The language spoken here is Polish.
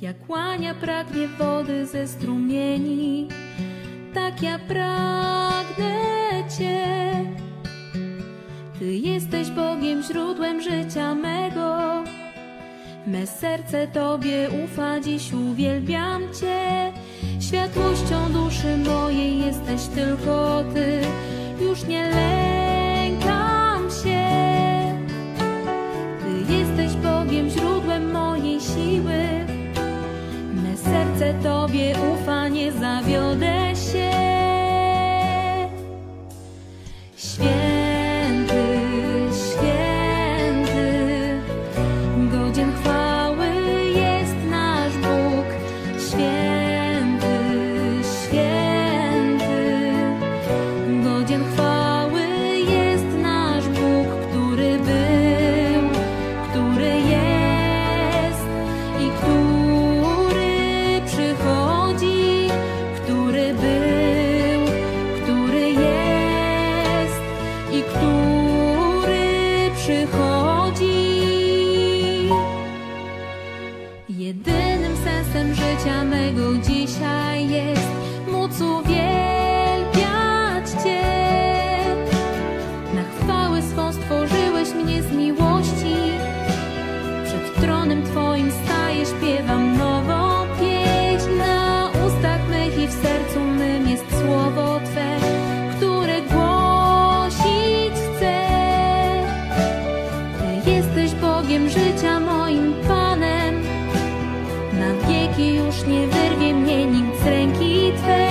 Jak łania pragnie wody ze strumieni, tak ja pragnę Cię. Ty jesteś Bogiem, źródłem życia mego. Me serce Tobie ufa, dziś uwielbiam Cię. Światłością duszy mojej jesteś tylko Ty. Już nie lękam Tobie ufa, nie zawiodę się. Święty który przychodzi. Jedynym sensem życia mego dzisiaj jest móc uwielbiać Cię. Na chwałę swą stworzyłeś mnie z miłości, przed tronem Twoim staję, śpiewam. już nie wyrwie mnie nikt z ręki Twej.